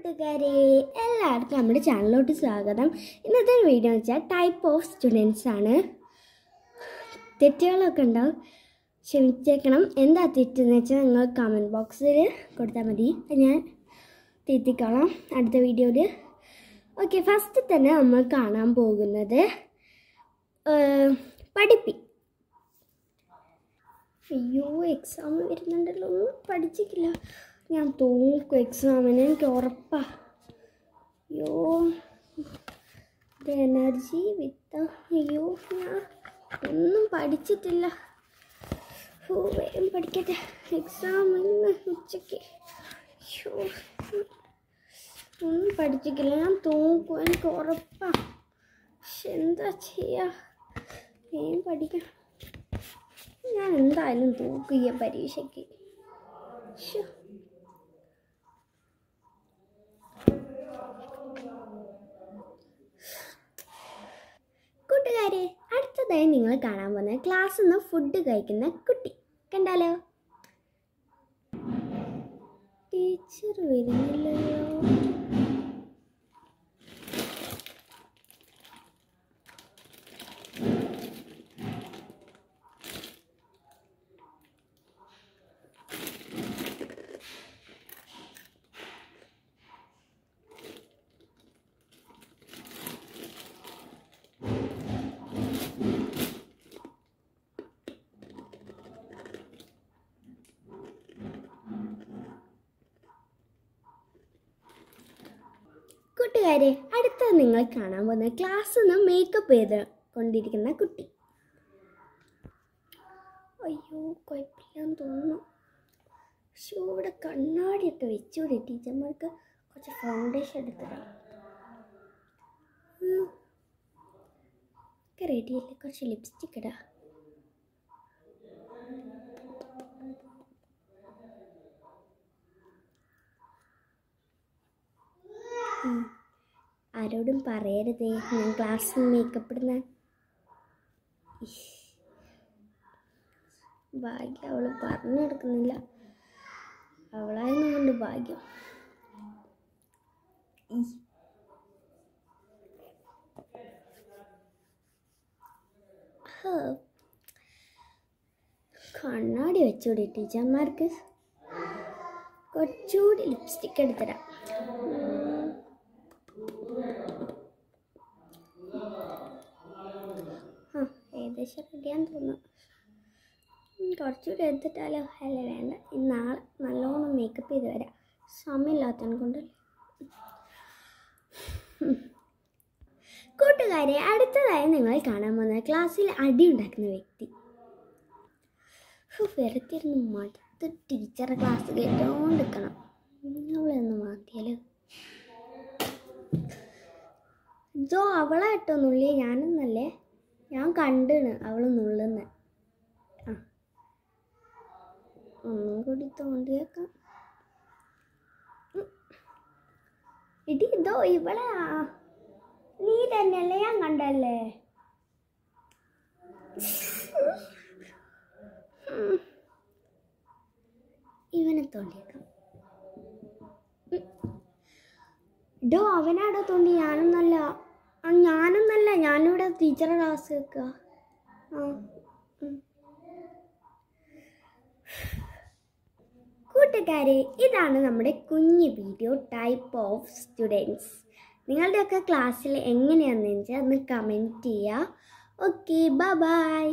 കൂട്ടുകാരെ എല്ലാവർക്കും നമ്മുടെ ചാനലിലോട്ട് സ്വാഗതം. ഇന്നത്തെ വീഡിയോ എന്ന് വെച്ചാൽ ടൈപ്പ് ഓഫ് സ്റ്റുഡൻസ് ആണ്. തെറ്റുകളൊക്കെ ഉണ്ടാവും. ക്ഷമിച്ചേക്കണം. എന്താ തെറ്റെന്ന് വെച്ചാൽ നിങ്ങൾ കമന്റ് ബോക്സിൽ കൊടുത്താൽ മതി. ഞാൻ തിരുത്തിക്കോളാം അടുത്ത വീഡിയോയിൽ ഓക്കെ ഫസ്റ്റ് തന്നെ നമ്മൾ കാണാൻ പോകുന്നത് പഠിപ്പി. അയ്യോ എക്സാം വരുന്നുണ്ടല്ലോ. പഠിച്ചിട്ടില്ല. ഞാൻ തൂക്കും എക്സാമിന് എനിക്ക് ഉറപ്പാ. അയ്യോ. എനർജി വിത്ത അയ്യോ ഞാൻ ഒന്നും പഠിച്ചിട്ടില്ല. വേഗം പഠിക്കട്ടെ. എക്സാം ഇന്ന് ഉച്ചയ്ക്ക്. അയ്യോ. ഒന്നും പഠിച്ചിട്ടില്ല. ഞാൻ തൂക്കും എനിക്ക് ഉറപ്പാ. പക്ഷെ എന്താ ചെയ്യാ? വേഗം പഠിക്കണം. ഞാൻ എന്തായാലും തൂക്കുക പരീക്ഷയ്ക്ക്. ശ്ശോ. കൂട്ടുകാരെ അടുത്തതായി നിങ്ങൾ കാണാൻ പോകുന്ന ക്ലാസ്സിൽ നിന്ന് ഫുഡ് കഴിക്കുന്ന കുട്ടി. കണ്ടാലോ? ടീച്ചർ വരുന്നില്ലല്ലോ. കൂട്ടുകാരെ അടുത്ത നിങ്ങൾ കാണാൻ പോകുന്ന ക്ലാസ്സിൽ നിന്ന് മേക്കപ്പ് ചെയ്ത് കൊണ്ടിരിക്കുന്ന കുട്ടി. അയ്യോ കുഴപ്പമില്ലാന്ന് തോന്നുന്നു. പക്ഷേ ഇവിടെ കണ്ണാടിയൊക്കെ വെച്ചുകൂടി ടീച്ചർമാർക്ക് കുറച്ച് ഫൗണ്ടേഷൻ ഒക്കെ റെഡിയല്ലേ കുറച്ച് ലിപ്സ്റ്റിക് ഇടാ. ആരോടും പറയരുതേ. ഞാൻ ക്ലാസ്സിൽ മേക്കപ്പ് ഇടുന്ന. ഭാഗ്യം അവൾ പറഞ്ഞു കൊടുക്കുന്നില്ല. അവളായിരുന്നു കൊണ്ട് ഭാഗ്യം. കണ്ണാടി വെച്ചോടി ടീച്ചർമാർക്ക്. കുറച്ചുകൂടി ലിപ്സ്റ്റിക് എടുത്തരാം ഉം. ആ ഏകദേശം റെഡിയാന്ന് തോന്നുന്നു. കുറച്ചുകൂടി എടുത്തിട്ടാലോ? അല്ല വേണ്ട. നാളെ നല്ലോണം മേക്കപ്പ് ചെയ്ത് വരാം. സമയമില്ലാത്തതിനെ കൊണ്ട്. കൂട്ടുകാരെ അടുത്തതായി നിങ്ങൾ കാണാൻ പോകുന്നത് ക്ലാസ്സിൽ അടി ഉണ്ടാക്കുന്ന വ്യക്തി. വെറുത്തിരുന്ന് മടുത്ത് ടീച്ചറെ ക്ലാസ് കേട്ടോണ്ടിരിക്കണം. നിങ്ങളൊന്ന് മാറ്റിയാലോ? ജോ അവളായിട്ടൊന്നുമില്ലേ ഞാനൊന്നല്ലേ? ഞാൻ കണ്ടിന് അവൾ നുള്ളുന്ന. ആ. ഒന്നും കൂടി തോണ്ടിയേക്കാം. ഇടി ഇതോ ഇവളെ നീ തന്നെയല്ലേ ഞാൻ കണ്ടല്ലേ? ഇവനെ തോണ്ടിയേക്കാം. ഡോ അവനാടോ തോണ്ടി? ഞാനൊന്നല്ല. ആ ഞാനൊന്നല്ല. ഞാനിവിടെ ടീച്ചറെ ക്ലാസ് വെക്കുക ആ കൂട്ടുകാരെ ഇതാണ് നമ്മുടെ കുഞ്ഞു വീഡിയോ ടൈപ്പ് ഓഫ് സ്റ്റുഡൻസ് നിങ്ങളുടെയൊക്കെ ക്ലാസ്സിൽ എങ്ങനെയാണെന്ന് വെച്ചാൽ ഒന്ന് കമന്റ് ചെയ്യുക ഓക്കെ ബൈ